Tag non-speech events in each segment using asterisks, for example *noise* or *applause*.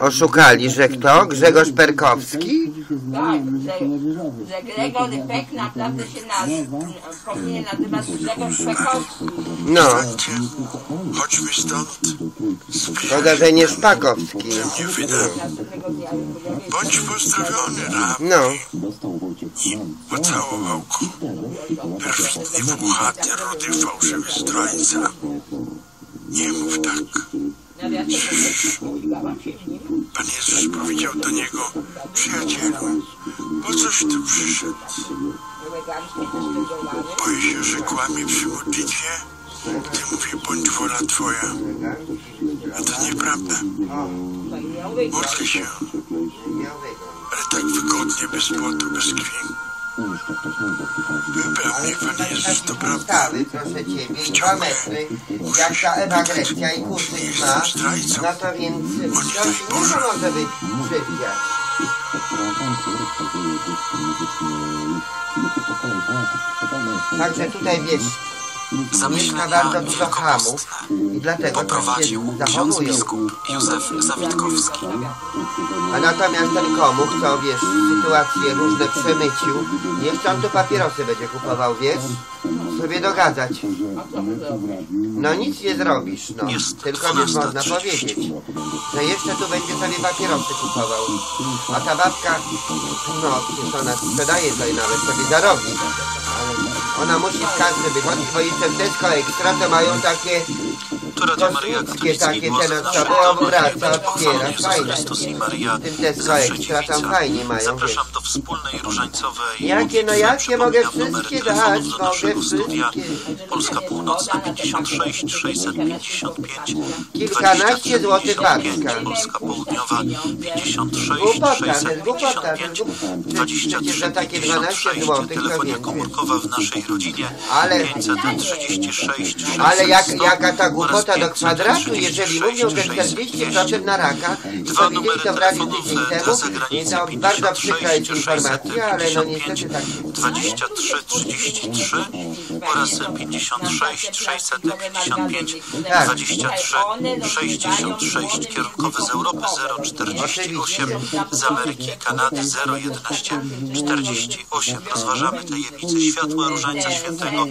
Oszukali, że kto? Grzegorz Perkowski? Tak, że, że Gregor Peck naprawdę się naz, powinien nazywać Grzegorz Pekowski. No, Chodźmy stąd. szkoda, że nie Szpakowski. Nie Bądź pozdrowiony, rab. No, Pocałował go. Perfidny, włochaty, rudy, fałszywy zdrajca. Nie mów tak. Pan Jezus powiedział do niego, przyjacielu, po coś tu przyszedł? Boję się, że kłamie przy modlitwie, gdy mówi, bądź wola Twoja. A to nieprawda. Modlę się, ale tak wygodnie, bez potu, bez krwi. Wypełni Pan Jezus, to prawda. stały, proszę Ciebie, dwa metry, jak ta Ewa Grecja i kurczyk ma, no to więc coś nie może być przewidziać. Także tutaj wiesz, Zamyślenia bardzo dużo hamów i dlatego tak poprowadził ksiądz zachowują. biskup Józef Zawitkowski. A natomiast ten komuch, co wiesz, sytuacje różne przemycił, jeszcze on tu papierosy będzie kupował, wiesz? Sobie dogadzać. No nic nie zrobisz, no. Tylko wiesz, można 12:30. powiedzieć, że jeszcze tu będzie sobie papierosy kupował. A ta babka, no przecież ona sprzedaje tutaj nawet sobie zarobi. Ona musi w każdym wychodzić, bo jeszcze w Tesco Extra to mają takie Tu Radio Maryja Kosmickie Katolicki takie Głos obraca, Być pochwalony otwiera, Jezus. Chrystus i Maria zawsze dziewica. fajnie mają, Zapraszam do wspólnej różańcowej Jakie, no jakie mogę wszystkie dać, do naszego mogę studia wszystkie. Polska Północna 56 655 Kilkanaście 23 złotych 55 babka. Polska Południowa 56 Głupota, to jest głupota, to jest 655 głupota. Przecież 23 za takie 12 56 złotych to telefonia więcej. W naszej rodzinie Ale- 536 Ale jak, 600 jaka ta głupota do kwadratu, 536 jeżeli mówią, że 40% na raka, i numery to w radiu tydzień temu, to bardzo przykra jest 56 informacja, ale no niestety 655 tak jest. 23 33 oraz 56 655 Tak. 23 66 kierunkowy z Europy 048 z Ameryki Kanady 011 48 rozważamy tajemnicę światła Różańca Świętego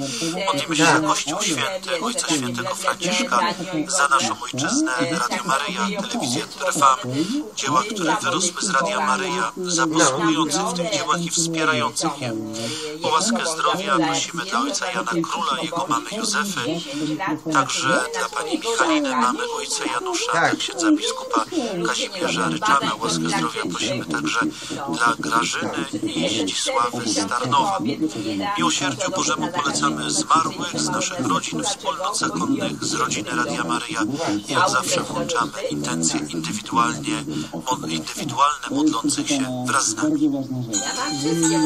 modlimy się za Kościół Święty Ojca Świętego Franciszka za naszą ojczyznę Radio Maryja Telewizję Trwam dzieła, które wyrosły z Radia Maryja za posługujących w tych dziełach i wspierających je o łaskę zdrowia prosimy dla ojca Jana Króla, jego mamy Józefy, także dla pani Michaliny, mamy ojca Janusza, Tak. dla księdza biskupa Kazimierza Ryczana. O łaskę zdrowia prosimy także dla Grażyny i Zdzisławy z Tarnowa. Miłosierdziu Bożemu polecamy zmarłych z naszych rodzin, wspólnot zakonnych, z rodziny Radia Maryja. Jak zawsze włączamy intencje indywidualnie, indywidualne modlących się wraz z nami. Tak Ja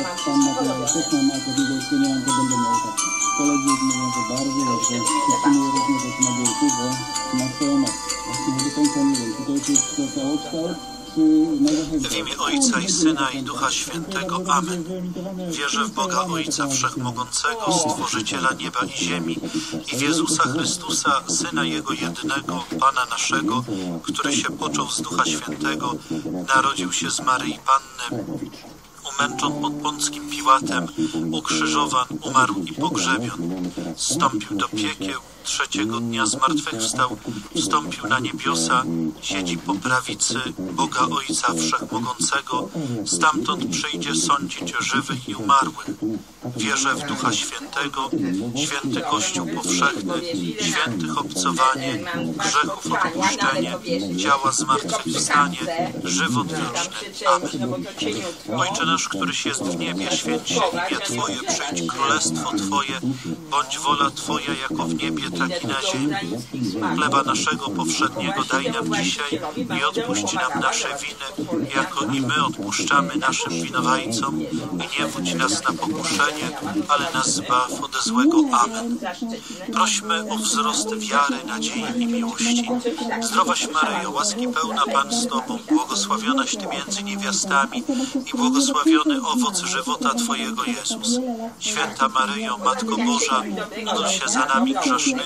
jak pan wszystko Mateusz też mam, a to widzę, że nie mam, to będę miał tak. Koledzy mówią, że bardzo dobrze. Musimy rozmawiać na biurku, bo ma swoją moc. Właśnie nie do końca nie wiem, czy to jest na zachęcę. W imię Ojca i Syna i Ducha Świętego. Amen. Wierzę w Boga Ojca Wszechmogącego, Stworzyciela nieba i ziemi i w Jezusa Chrystusa, Syna Jego jedynego, Pana naszego, który się począł z Ducha Świętego, narodził się z Maryi Panny, umęczon pod Pąckim Piłatem, ukrzyżowan, umarł i pogrzebion. Zstąpił do piekieł, trzeciego dnia zmartwychwstał, wstąpił na niebiosa, siedzi po prawicy Boga Ojca Wszechmogącego, stamtąd przyjdzie sądzić żywych i umarłych. Wierzę w Ducha Świętego, święty Kościół powszechny, świętych obcowanie, grzechów odpuszczenie, ciała zmartwychwstanie, żywot wieczny. Amen. Ojcze nasz, któryś jest w niebie, święć się imię Twoje, przyjdź królestwo Twoje, bądź wola Twoja jako w niebie, tak i na ziemi. Chleba naszego powszedniego daj nam dzisiaj i odpuść nam nasze winy, jako i my odpuszczamy naszym winowajcom i nie wódź nas na pokuszenie, ale nas zbaw ode złego. Amen. Prośmy o wzrost wiary, nadziei i miłości. Zdrowaś Maryjo, łaski pełna Pan z Tobą, błogosławionaś Ty między niewiastami i błogosławiony owoc żywota Twojego Jezus. Święta Maryjo, Matko Boża, módl się za nami grzesznymi,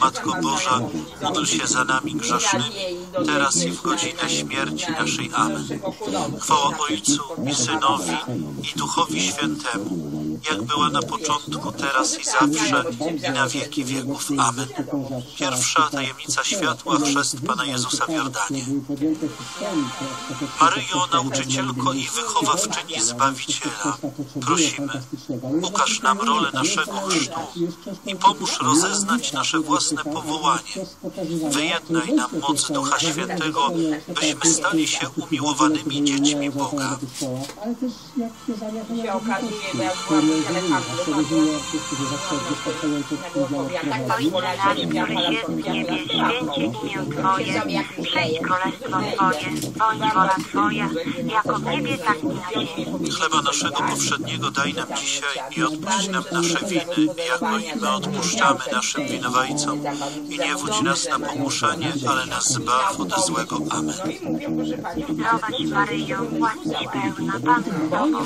Matko Boża, módl się za nami grzesznymi, teraz i w godzinę śmierci naszej. Amen. Chwała Ojcu i Synowi i Duchowi Świętemu, jak była na początku, teraz i zawsze, i na wieki wieków. Amen. Pierwsza tajemnica światła, chrzest Pana Jezusa w Jordanie. Maryjo, nauczycielko i wychowawczyni Zbawiciela, prosimy, ukaż nam rolę naszego chrztu i pomóż rozeznać nasze własne powołanie. Wyjednaj nam moc Ducha Świętego, byśmy stali się umiłowanymi dziećmi Boga. Chleba naszego powszedniego daj nam dzisiaj i odpuść nam nasze winy, jako i my odpuszczamy naszym winowajcom. I nie wódź nas na pokuszenie, ale nas zbaw od złego. Amen. Zdrowaś Maryjo, łaski pełna, Pan z Tobą,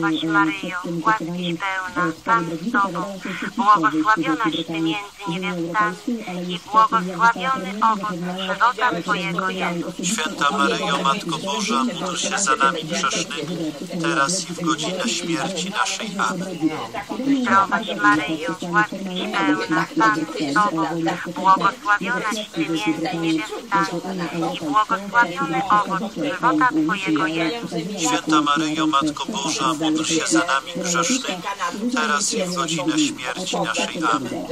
Zdrowaś Maryjo, łaski pełna, Pan z Tobą, błogosławionaś Ty między niewiastami i błogosławiony owoc żywota Twojego Jezus. Święta Maryjo, Matko Boża, módl się za nami grzesznymi, teraz i w godzinę śmierci naszej. Amen. Zdrowaś Maryjo, łaski pełna, Pan z Tobą, błogosławionaś Ty między niewiastami i błogosławiony owoc żywota Twojego Jezus. Święta Maryjo, Matko Boża, módl się za nami grzesznymi, teraz i w godzinę śmierci naszej. Amen.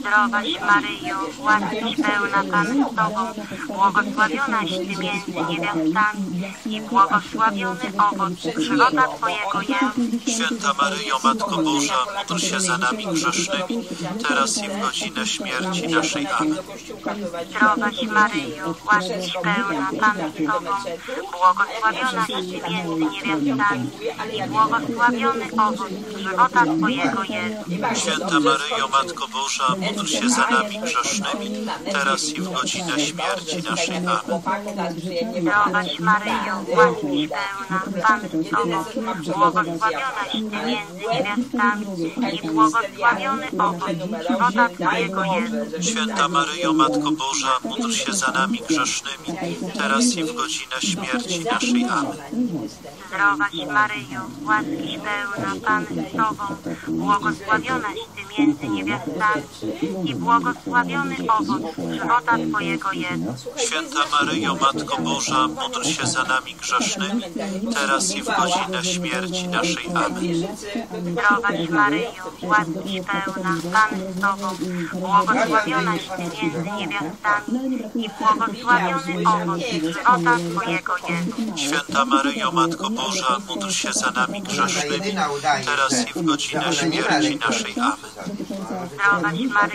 Zdrowaś Maryjo, łaski pełna Pan z Tobą, błogosławionaś Ty między niewiastami i błogosławiony owoc żywota Twojego Jezus. Święta Maryjo, Matko Boża, módl się za nami grzesznymi, teraz i w godzinę śmierci naszej. Amen. Zdrowaś Maryjo, łaski pełna Pan z Tobą, błogosławionaś Ty między niewiastami i błogosławiony owoc żywota Twojego Jezus. Święta Maryjo, Matko Boża, módl się za nami grzesznymi, teraz i w godzinę śmierci naszej. Amen. Zdrowaś Maryjo, łaski pełna Pan z Tobą, błogosławionaś Ty między niewiastami i błogosławiony owoc żywota Twojego Jezus. Święta Maryjo, Matko Boża, módl się za nami grzesznymi, teraz i w godzinę śmierci naszej. Amen. Zdrowaś Maryjo, łaski pełna Pan z Tobą, błogosławionaś Ty między niewiastami i błogosławiony owoc żywota Twojego Jezus. Święta Maryjo, Matko Boża, módl się za nami grzesznymi, teraz i w godzinę śmierci naszej. Amen. Zdrowaś Maryjo, łaski pełna Pan z Tobą, błogosławionaś Ty między niewiastami i błogosławiony owoc żywota Twojego Jezus. Święta Maryjo, Matko Boża, módl się za nami grzesznymi, teraz i w godzinę śmierci naszej. Amen. Zdrowaś Maryjo,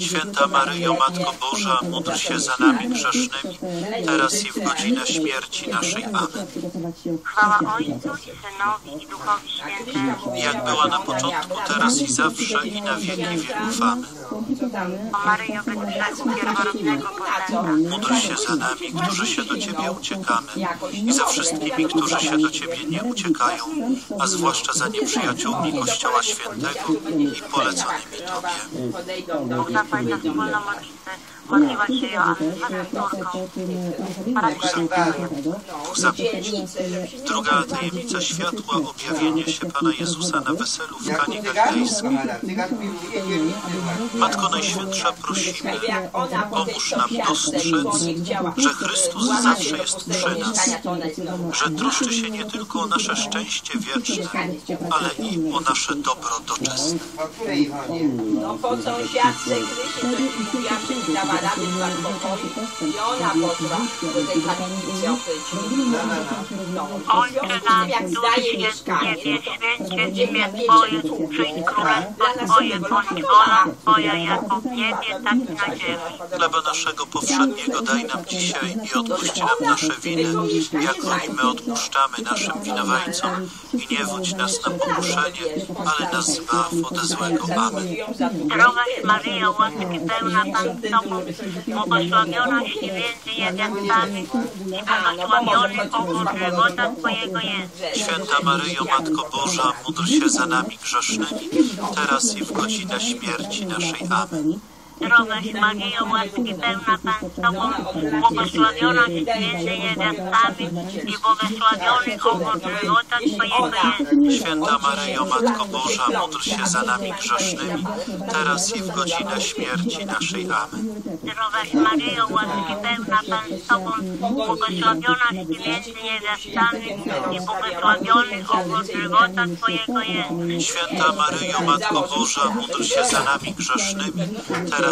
Święta Maryjo, Matko Boża, módl się za nami grzesznymi, teraz i w godzinę śmierci naszej. Amen. Chwała Ojcu i Synowi i Duchowi Świętemu. Jak była na początku, teraz i zawsze, i na wieki wieków. Amen. O Maryjo, bez grzechu pierworodnego poczęta, Módl się za nami którzy się do Ciebie uciekamy i za wszystkimi, którzy się do Ciebie nie uciekają, a zwłaszcza za nieprzyjaciółmi Kościoła Świętego i poleconymi Tobie. Bóg zapłać za wspólną modlitwę. Modliła się Joanna z córką. Bóg zapłać. Druga tajemnica światła objawienie się Pana Jezusa na weselu w Kanie Galilejskiej. Matko Najświętsza, prosimy, pomóż nam dostrzec, że Chrystus zawsze jest przy nas, że troszczy się nie tylko o nasze szczęście wieczne, ale i o nasze dobro doczesne. No po sąsiadce Krysie coś mówiła, że dała rady w alkoholu i ona poszła do tej kamienicy ochrycić. No, nasz, który jest w niebie, święcie imię Twoje, przyjdź królestwo Twoje, bądź wola Twoja, jako w niebie, tak i na ziemi. Chleba naszego powszedniego daj nam dzisiaj i odpuść nam nasze winy, jako i my odpuszczamy naszym winowajcom. I nie wódź nas na pokuszenie, ale nas zbaw ode złego. Amen. Zdrowaś Maryjo, łaski pełna Pan z Tobą, błogosławionaś Ty między niewiastami i błogosławiony owoc żywota Twojego jest. Święta Maryjo, Matko Boża, módl się za nami grzesznymi, teraz i w godzinę śmierci naszej. Amen. Zdrowaś Maryjo, łaski pełna Pan z Tobą, błogosławionaś Ty między niewiastami i błogosławiony owoc żywota Twojego jest. Święta Maryjo, Matko Boża, módl się za nami grzesznymi, teraz i w godzinę śmierci naszej. Amen. Zdrowaś Maryjo, łaski pełna Pan z Tobą, błogosławionaś Ty między niewiastami i błogosławiony owoc żywota Twojego jest. Święta Maryjo, Matko Boża, módl się za nami grzesznymi, teraz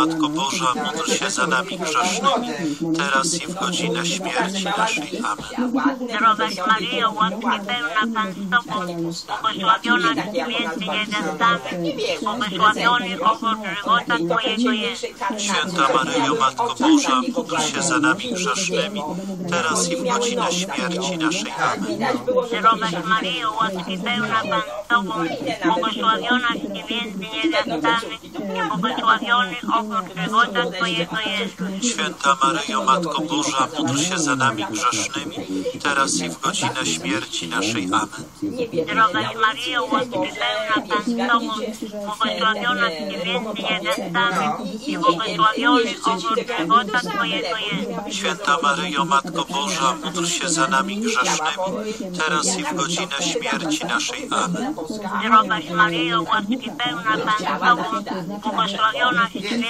Matko Boża, módl się za nami grzesznymi, teraz i w godzinę śmierci naszej. Amen. Zdrowaś Maryjo, łaski pełna Pan z Tobą, błogosławionaś Ty między niewiastami błogosławiony owoc żywota Twojego jest. Święta Maryjo, Matko Boża, módl się za nami grzesznymi, teraz i w godzinę śmierci naszej. Amen. Zdrowaś Maryjo, łaski pełna Pan z Tobą, błogosławionaś Ty między niewiastami błogosławiony owoc. Święta Maryjo, Matko Boża, módl się za nami grzesznymi, teraz i w godzinę śmierci naszej. Amen. Zdrowaś Maryjo, łaski pełna Pan z Tobą, błogosławionaś Ty między niewiastami i błogosławiony owoc żywota Twojego jest. Święta Maryjo, Matko Boża, módl się za nami grzesznymi, teraz i w godzinę śmierci naszej. Amen. Zdrowaś Maryjo, łaski pełna Pan z Tobą, błogosławionaś Ty między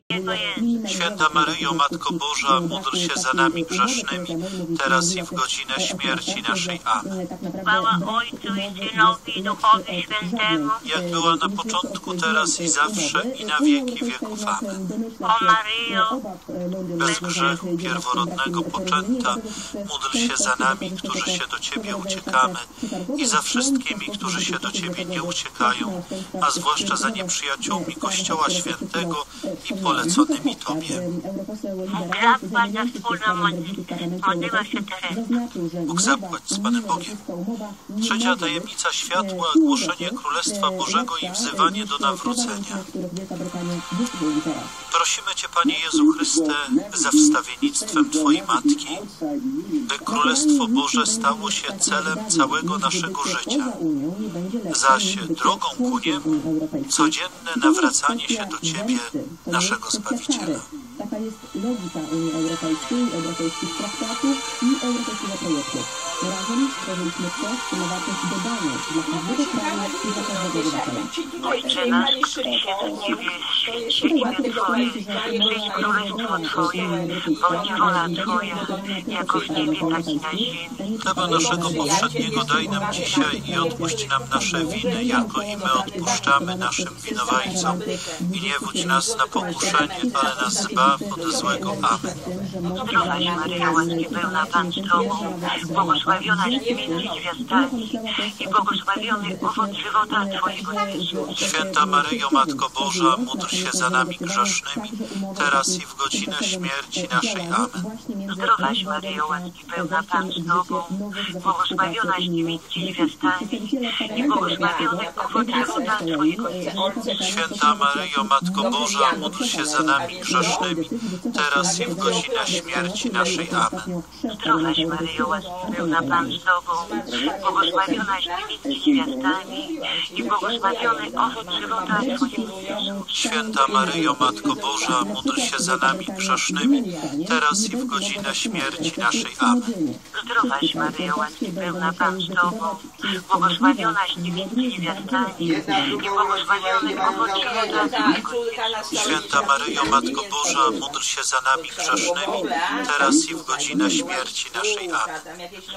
Święta Maryjo, Matko Boża, módl się za nami grzesznymi, teraz i w godzinę śmierci naszej. Amen. Chwała Ojcu i Synowi i Duchowi Świętemu. Jak była na początku, teraz i zawsze, i na wieki wieków. Amen. O Maryjo, Bez grzechu pierworodnego poczęta, módl się za nami, którzy się do Ciebie uciekamy i za wszystkimi, którzy się do Ciebie nie uciekają, a zwłaszcza za nieprzyjaciółmi Kościoła Świętego i zapłać za wspólną modlitwę. Modliła się Teresa. Bóg zapłać z Panem Bogiem. Trzecia tajemnica światła, głoszenie Królestwa Bożego i wzywanie do nawrócenia. Prosimy Cię, Panie Jezu Chryste, za wstawiennictwem Twojej Matki, by Królestwo Boże stało się celem całego naszego życia, zaś drogą ku niemu codzienne nawracanie się do Ciebie, naszego Zbawiciela. Taka jest logika Unii Europejskiej, europejskich traktatów i europejskiego projektu. Razem stworzyliśmy coś, co ma wartość dodaną dla każdego kraju i dla każdego obywatela. Ojcze nasz, który się w niebie, święć się imię Twoje, przyjdź królestwo Twoje, bądź wola Twoja, jako w niebie, tak i na ziemi. Chleba naszego powszedniego daj nam dzisiaj i odpuść nam nasze winy, jako i my odpuszczamy naszym winowajcom. I nie wódź nas na pokuszenie, ale nas zbaw od złego. Amen. Zdrowaś Maryjo, łaski pełna Pan z Tobą, błogosławionaś Ty między niewiastami i błogosławiony owoc żywota Twojego Jezus. Święta Maryjo, Matko Boża, módl się za nami grzesznymi, teraz i w godzinę śmierci naszej. Amen. Zdrowaś Maryjo, łaski pełna Pan z Tobą, błogosławionaś Ty między niewiastami i błogosławiony owoc żywota Twojego Jezus. Święta Maryjo, Matko Boża, módl się za nami grzesznymi, teraz i w godzinę śmierci naszej. Amen. Zdrowaś Maryjo, łaski pełna Pan z Tobą, błogosławionaś Ty między niewiastami i błogosławiony owoc żywota Twojego Jezus. Święta Maryjo, Matko Boża, módl się za nami grzesznymi, teraz i w godzinę śmierci naszej. Amen. Zdrowaś Maryjo, łaski pełna Pan z Tobą, błogosławionaś Ty między niewiastami i błogosławiony owoc żywota Twojego Jezus. Święta Maryjo, Matko Boża, módl się za nami grzesznymi, teraz i w godzinę śmierci naszej. Amen.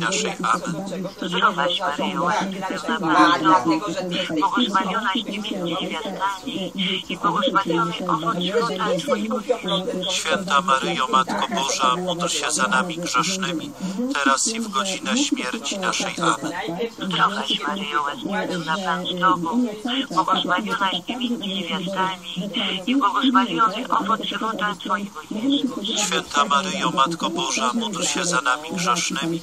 naszej. Amen. Zdrowaś Maryjo, łaski pełna Pan z Tobą, błogosławionaś Ty między niewiastami i błogosławiony owoc żywota Twojego. Święta Maryjo, Matko Boża, módl się za nami grzesznymi, teraz i w godzinę śmierci naszej. Amen. Zdrowaś Maryjo, łaski pełna Pan z Tobą, błogosławionaś Ty między niewiastami i błogosławiony owoc żywota Twojego. Święta Maryjo, Matko Boża, módl się za nami grzesznymi,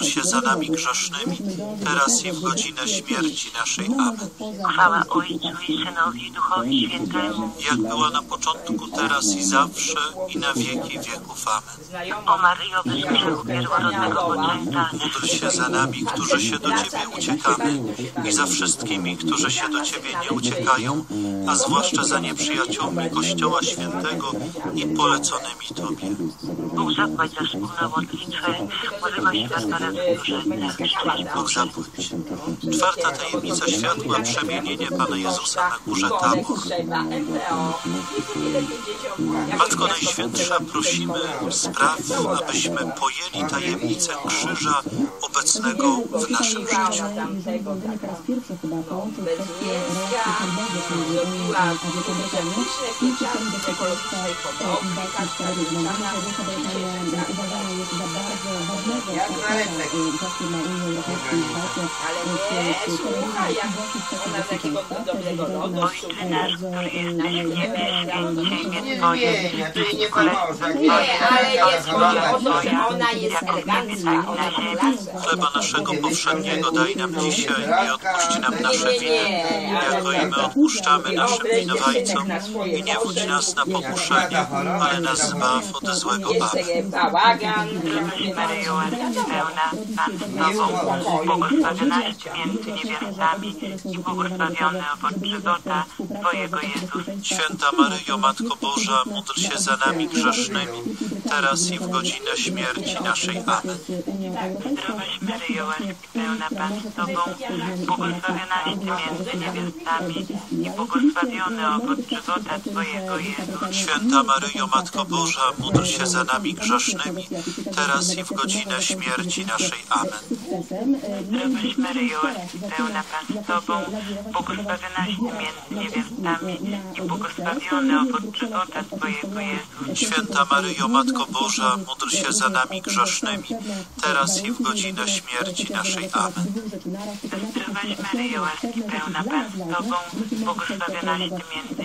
się za nami grzesznymi, teraz i w godzinę śmierci naszej. Amen. Chwała Ojcu i Synowi i Duchowi Świętemu, Jak była na początku, teraz i zawsze, i na wieki wieków. Amen. o Maryjo bez grzechu pierworodnego poczęta, Módl się za nami, którzy się do Ciebie uciekamy i za wszystkimi, którzy się do Ciebie nie uciekają, a zwłaszcza za nieprzyjaciółmi Kościoła Świętego i poleconymi Tobie. Bóg zapłać za wspólną modlitwę, młodego światła Czwarta tajemnica światła, przemienienie Pana Jezusa na górze Tabor. Matko Najświętsza, prosimy, spraw, abyśmy pojęli tajemnicę krzyża obecnego w naszym życiu. Rządzenie po raz pierwszy chyba połączył kwestię relacji handlowych między Unią a Wielkobrytanią i system bezpieczeństwa i walki z y, Ojcze nasz, który y, jesteś w niebie, imię Nie nie Ale jest chodzi o to, że ona jest jak elegancka, tak ona na. Chleba naszego powszedniego daj nam dzisiaj i odpuść nam nasze winy, jako i my odpuszczamy naszym winowajcom. I nie wódź nas na pokuszenie, ale nas zbaw od złego. Jest bałagan. Maryjo, pełna, Pan z Tobą, błogosławionaś Ty między niewiastami i błogosławiony owoc żywota Twojego Jezus. Święta Maryjo, Matko Boża, módl się za nami grzesznymi, teraz i w godzinę śmierci naszej. Amen. Zdrowaś Maryjo, łaski pełna Pan z Tobą, błogosławionaś Ty między niewiastami i błogosławiony owoc żywota Twojego Jezus. Święta Maryjo, Matko Boża, módl się za nami grzesznymi, teraz i w godzinę śmierci naszej. Amen. Zdrowaś Maryjo, pełna Pan z Tobą, błogosławionaś między niewiastami i błogosławiony owoc żywota Twojego Jezus. Święta Maryjo, Matko Boża, módl się za nami grzesznymi, teraz i w godzinę śmierci naszej. Amen. Zdrowaś Maryjo, łaski pełna Pan z Tobą, błogosławionaś między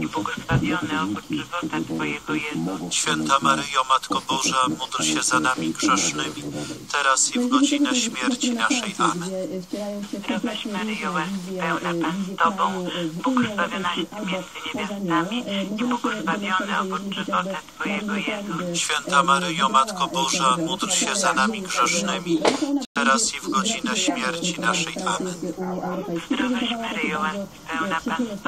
i błogosławiony owoc żywota Twojego Jezus. Święta Maryjo, Matko Boża, módl się za nami grzesznymi, teraz i w godzinę śmierci naszej. Amen. Zdrowaś Maryjo, łaski pełna Pan z Tobą, błogosławionaś Ty między niewiastami i błogosławiony owoc żywota Twojego Jezus. Święta Maryjo, Matko Boża, módl się za nami grzesznymi, teraz i w godzinę śmierci naszej. Amen. Zdrowaś Maryjo, łaski pełna Pan z Tobą,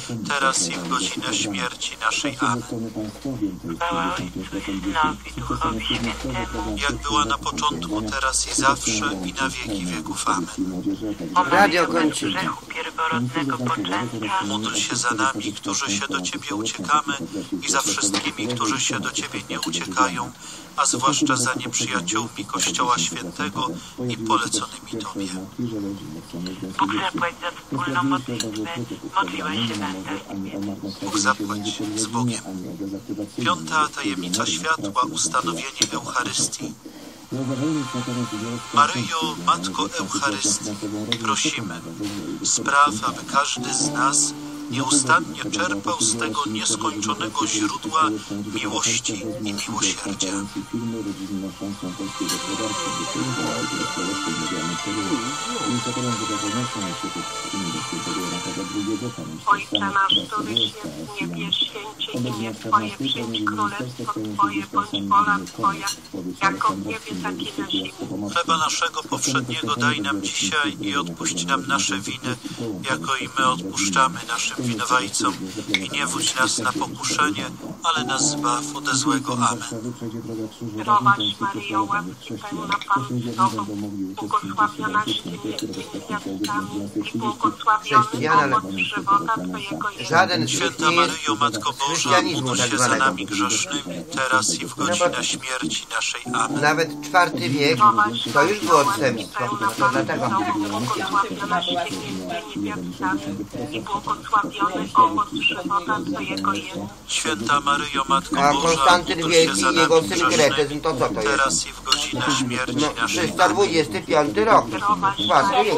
teraz i w godzinę śmierci naszej. Amen. Chwała Ojcu i Duchowi Świętemu, Jak była na początku, teraz i zawsze, i na wieki wieków. Amen. o Radio kończymy. grzechu pierworodnego poczęcia, Módl się za nami, którzy się do Ciebie uciekamy i za wszystkimi, którzy się do Ciebie nie uciekają, a zwłaszcza za nieprzyjaciółmi Kościoła Świętego i poleconymi Tobie. Bóg zapłać za wspólną modlitwę, modliła się będę. Bóg zapłać z Bogiem. Piąta tajemnica światła, ustanowienie Eucharystii. Maryjo, Matko Eucharystii, prosimy, spraw, aby każdy z nas nieustannie czerpał z tego nieskończonego źródła miłości i miłosierdzia. Ojcze nasz, któryś jest w niebie, święcie imię Twoje, przyjdź królestwo Twoje, bądź wola Twoja, jako w niebie, tak i na ziemi. Chleba naszego powszedniego daj nam dzisiaj i odpuść nam nasze winy, jako i my odpuszczamy naszym winowajcom. I nie wódź nas na pokuszenie, ale nas zbaw ode złego. Amen. Zdrowaś Maryjo, łaski pełna Pan z Tobą, błogosławionaś Ty między niewiastami i błogosławiony owoc żywota Twojego Jezus. Żaden Święta nie jest Maryjo, Matko Boża, módl tak się za zwanego. nami grzesznymi, teraz i w godzinę śmierci naszej. Amen. Nawet czwarty wiek to już było odstępstwo. To dlatego. Błogosławionaś Ty między niewiastami i błogosławiony owoc żywota Twojego Jezus. Święta Maryjo, Matko A Boża, Konstantyn Wielki za i jego syn Gretyzm, to co to jest? teraz i w godzinę śmierci No, naszej. 325 rok. Niewiastami.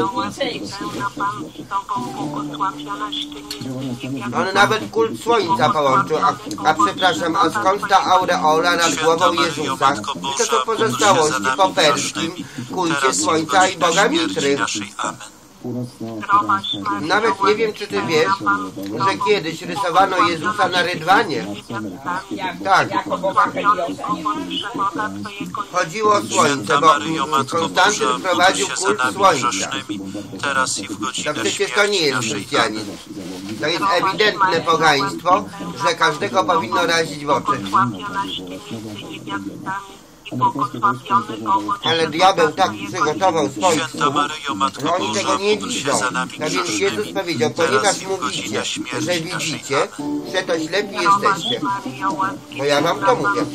On nawet kult słońca połączył. A, a przepraszam, a skąd ta aureola nad głową Jezusa? I to są pozostałości po perskim kulcie słońca i Boga Mitry. Nawet nie wiem, czy ty wiesz, że kiedyś rysowano Jezusa na rydwanie. Tak. Jezus. Chodziło o słońce, bo się za kult słońca. teraz i w To przecież to nie jest naszej. chrześcijanizm. To jest ewidentne pogaństwo, że każdego powinno razić w oczy. Ale diabeł tak przygotował swoich sług, że oni tego nie widzą. Tak więc Jezus powiedział, ponieważ mówicie, że widzicie, że to ślepi jesteście. Bo ja wam to mówię.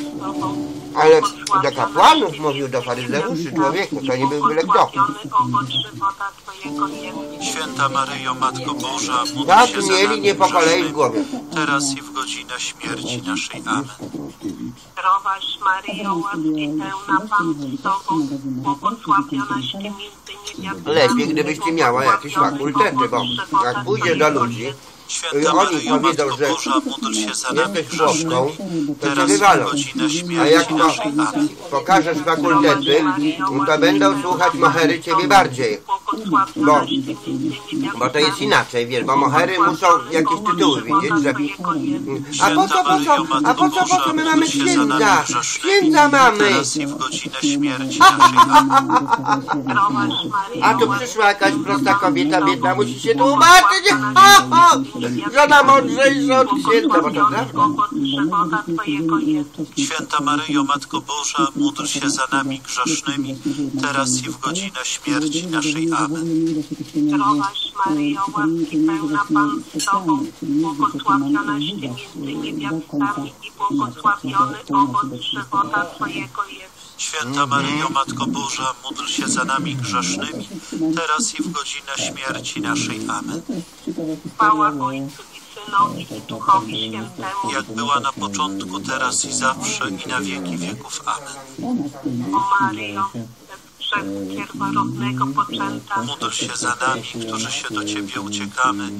Ale do kapłanów mówił, do faryzeuszy, człowieku, to nie był byle kto. Święta Maryjo, Matko Boża, módl Tak się za mieli nami nie po kolei w głowie. teraz i w godzinę śmierci naszej. Amen. Zdrowaś Maryjo, łaski pełna Pan z Tobą, błogosławionaś Ty między niewiastami Lepiej, gdybyście miała jakieś fakultety, bo jak pójdziesz do ludzi, Święta I oni Maryjo, powiedzą, Matko że Boża, módl się za nami jesteś chłopką, to cię wywalą. A jak to pokażesz fakultety, no to będą słuchać mohery ciebie bardziej. Bo, bo to jest inaczej, wiesz, bo mohery muszą jakieś tytuły widzieć, że... A po co, po co, a po co, po co my mamy księdza? Księdza mamy! *laughs* A tu przyszła jakaś prosta kobieta, biedna, musi się tłumaczyć. *laughs* Żona mądrzejsza od księdza, bo to prawda. Święta Maryjo, Matko Boża, módl się za nami grzesznymi, teraz i w godzinę śmierci naszej. Amen. Zdrowaś Maryjo, łaski pełna Pan z Tobą, błogosławionaś Ty między niewiastami i błogosławiony owoc żywota Twojego Jezus. Święta Maryjo, Matko Boża, módl się za nami grzesznymi, teraz i w godzinę śmierci naszej. Amen. Chwała Ojcu Synowi i Duchowi Świętemu, Jak była na początku, teraz i zawsze i na wieki wieków. Amen. o Maryjo, przez pierworodnego poczęta, Módl się za nami, którzy się do Ciebie uciekamy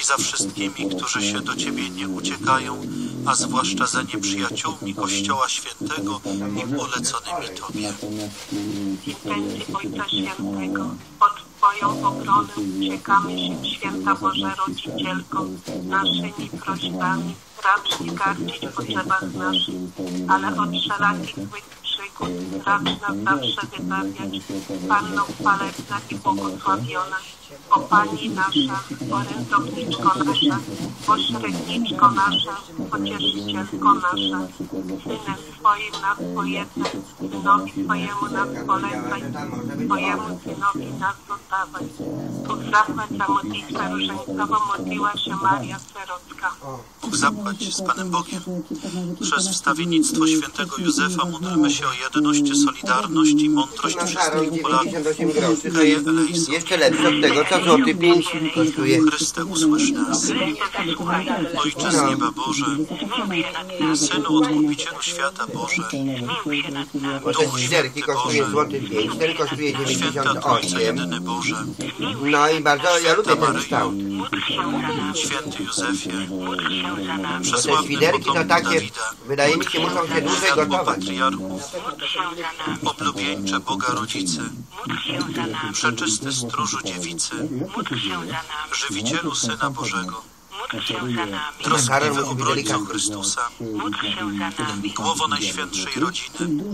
i za wszystkimi, którzy się do Ciebie nie uciekają, a zwłaszcza za nieprzyjaciółmi Kościoła Świętego i poleconymi Tobie. Święty Ojca Świętego, pod Twoją obronę uciekamy się, Święta Boże Rodzicielko, naszymi prośbami, racz nie gardzić potrzebach naszych, ale od wszelakich złych przygód racz nas zawsze wybawiać. Panno chwalebna i błogosławiona, o Pani nasza, orędowniczko nasza, pośredniczko nasza, pocieszycielko nasza, Synem Twoim nas pojednaj, Synowi Twojemu nas polecaj, Twojemu Synowi nas. Bóg zapłać za modlitwę różańcową modliła się Maria Serocka. Bóg zapłać z Panem Bogiem. Przez wstawiennictwo świętego Józefa módlmy się o jedność, solidarność i mądrość wszystkich Polaków. 98 groszy to Heje jest eleison. jeszcze lepsze od tego, co złoty 5 kosztuje. Chryste, usłysz nas. Ojcze z nieba Boże, Synu Odkupicielu świata Boże, Bo te świderki kosztuje złoty 5, ten kosztuje Święta Trójco 98. Jedyny Boże, No i bardzo, ja lubię ten kształt. Święty Józefie, Bo te świderki to takie, wydaje mi się, muszą się dłużej gotować. oblubieńcze Boga Rodzicy, przeczysty stróżu dziewicy, żywicielu Syna Bożego, troskliwy obrońco Chrystusa, głowo Najświętszej Rodziny,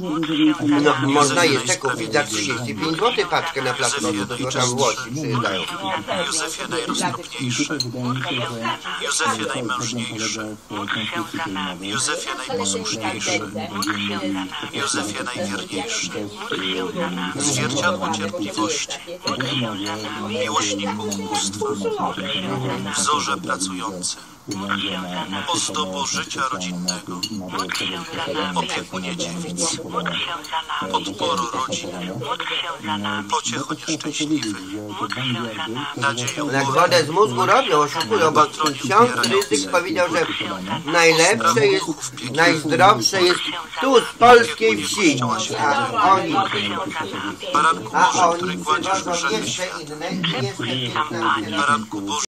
No, można jeszcze kupić za 35 zł paczkę na placu, bo to tam Włosi przyjeżdżają. Józefie najroztropniejszy, Józefie najmężniejszy, Józefie najposłuszniejszy, Józefie najwierniejszy, zwierciadło cierpliwości, miłośniku ubóstwa, wzorze pracujący, ozdobo życia rodzinnego, opiekunie dziewic, podporo rodzin, pociecho nieszczęśliwych, Jak wodę z mózgu robią, oszukują, bo ksiądz Ryzyk powiedział, że najlepsze jest, najzdrowsze jest tu z polskiej wsi. A oni, a oni przywożą jeszcze inne i jeszcze 15 Baranku Bożym,